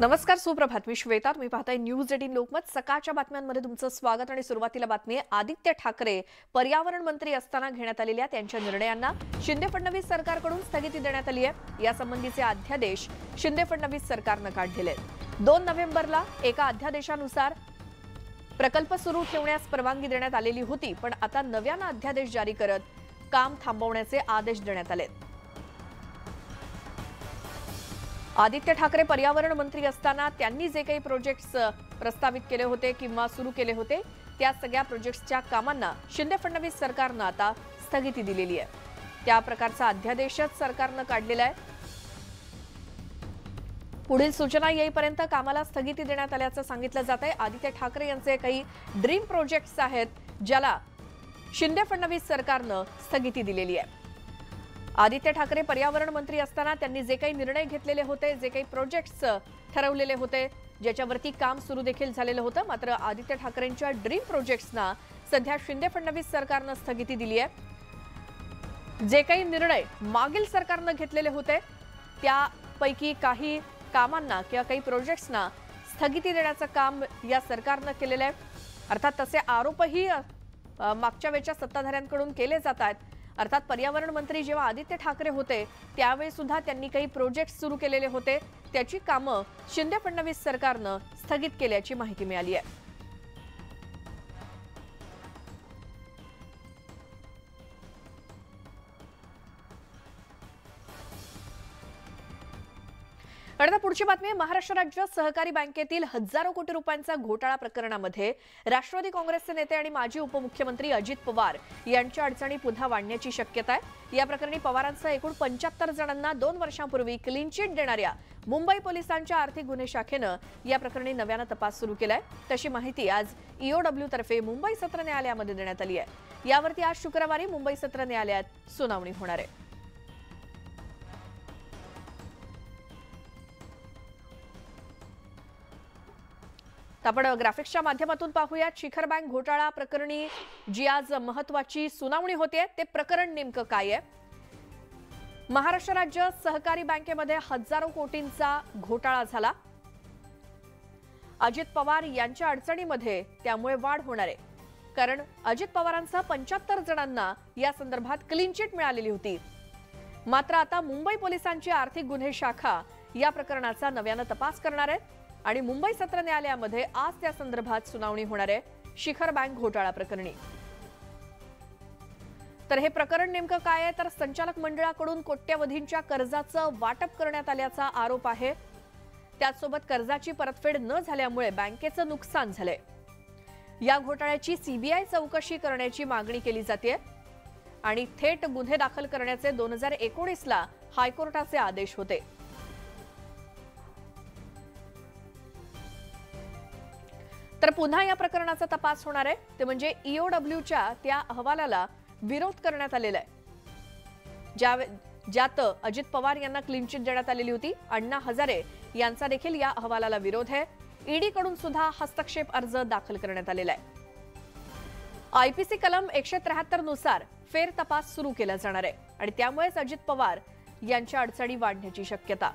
नमस्कार सुप्रभात. मी श्वेता. तुम्ही पाहताय न्यूज एटीन लोकमत. सकाळच्या बातम्यांमध्ये तुमचं स्वागत आणि सुरुवातीला बातमी. आदित्य ठाकरे पर्यावरण मंत्री असताना घेण्यात आलेल्या त्यांच्या निर्णयांना शिंदे फडणवीस सरकारकडून स्थगिती देण्यात आली आहे. यासंबंधीचे अध्यादेश शिंदे फडणवीस सरकारनं काढलेले आहेत. दोन नोव्हेंबरला एका अध्यादेशानुसार प्रकल्प सुरू ठेवण्यास परवानगी देण्यात आलेली होती पण आता नव्यानं अध्यादेश जारी करत काम थांबवण्याचे आदेश देण्यात आलेत. आदित्य ठाकरे पर्यावरण मंत्री असताना त्यांनी जे काही प्रोजेक्ट्स प्रस्तावित केले होते किंवा सुरू केले होते त्या सगळ्या प्रोजेक्ट्सच्या कामांना शिंदे फडणवीस सरकारनं आता स्थगिती दिलेली आहे. त्या प्रकारचा अध्यादेशच सरकारनं काढलेला आहे. पुढील सूचना येईपर्यंत कामाला स्थगिती देण्यात आल्याचं सांगितलं जात आहे आदित्य ठाकरे यांचे काही ड्रीम प्रोजेक्ट्स आहेत ज्याला शिंदे फडणवीस सरकारनं स्थगिती दिलेली आहे. आदित्य ठाकरे पर्यावरण मंत्री असताना त्यांनी जे काही निर्णय घेतलेले होते जे काही प्रोजेक्ट्स ठरवलेले होते ज्याच्यावरती काम सुरू देखील झालेलं होतं मात्र आदित्य ठाकरेंच्या ड्रीम प्रोजेक्ट्सना सध्या शिंदे फडणवीस सरकारनं स्थगिती दिली आहे. जे काही निर्णय मागील सरकारनं घेतलेले होते त्यापैकी काही कामांना किंवा काही प्रोजेक्ट्सना स्थगिती देण्याचं काम या सरकारनं केलेलं आहे. अर्थात तसे आरोपही मागच्या वेळच्या सत्ताधाऱ्यांकडून केले जात आहेत. अर्थात पर्यावरण मंत्री जेव्हा आदित्य ठाकरे होते त्यावेळी सुद्धा त्यांनी काही प्रोजेक्ट सुरू केलेले होते. त्याची कामं शिंदे फडणवीस सरकारनं स्थगित केल्याची माहिती मिळाली आहे. आता पुढची बातमी आहे. महाराष्ट्र राज्य सहकारी बँकेतील हजारो कोटी रुपयांचा घोटाळा प्रकरणामध्ये राष्ट्रवादी काँग्रेसचे नेते आणि माजी उपमुख्यमंत्री अजित पवार यांच्या अडचणी पुन्हा वाढण्याची शक्यता आहे. या प्रकरणी पवारांसह एकूण पंच्याहत्तर जणांना दोन वर्षांपूर्वी क्लीन चिट देणाऱ्या मुंबई पोलिसांच्या आर्थिक गुन्हे शाखेनं या प्रकरणी नव्यानं तपास सुरू केलाय. तशी माहिती आज ईओडब्ल्यू तर्फे मुंबई सत्र न्यायालयामध्ये देण्यात आली आहे. यावरती आज शुक्रवारी मुंबई सत्र न्यायालयात सुनावणी होणार आहे. तर आपण ग्राफिक्सच्या माध्यमातून पाहूयात. शिखर बँक घोटाळा प्रकरणी जी आज महत्वाची सुनावणी होते ते प्रकरण नेमकं काय आहे? महाराष्ट्र राज्य सहकारी बँकेमध्ये हजारो कोटींचा घोटाळा झाला. अजित पवार यांच्या अडचणीमध्ये त्यामुळे वाढ होणार आहे. कारण अजित पवारांसह पंच्याहत्तर जणांना या संदर्भात क्लीन चिट मिळालेली होती. मात्र आता मुंबई पोलिसांची आर्थिक गुन्हे शाखा या प्रकरणाचा नव्यानं तपास करणार आहे आणि मुंबई सत्र न्यायालयामध्ये आज त्या संदर्भात सुनावणी होणार आहे. शिखर बँक घोटाळा प्रकरणी. तर हे प्रकरण नेमकं काय आहे? तर संचालक मंडळाकडून कोट्यवधींच्या कर्जाचं वाटप करण्यात आल्याचा आरोप आहे. त्याचसोबत कर्जाची परतफेड न झाल्यामुळे बँकेचं नुकसान झालंय. या घोटाळ्याची सीबीआय चौकशी करण्याची मागणी केली जाते आणि थेट गुन्हे दाखल करण्याचे दोन हजार एकोणीसला हायकोर्टाचे आदेश होते. तर पुन्हा या प्रकरणाचा तपास होणार आहे. ते म्हणजे ईओडब्ल्यूच्या त्या अहवालाला विरोध करण्यात आलेला आहे. ज्या ज्यात अजित पवार यांना क्लीन चिट देण्यात आलेली होती. अण्णा हजारे यांचा देखील या अहवालाला विरोध आहे. ईडी कडून सुद्धा हस्तक्षेप अर्ज दाखल करण्यात आलेला आहे. आयपीसी कलम एकशे त्र्याहत्तरनुसार फेर तपास सुरू केला जाणार आहे. आणि त्यामुळेच अजित पवार यांच्या अडचणी वाढण्याची शक्यता.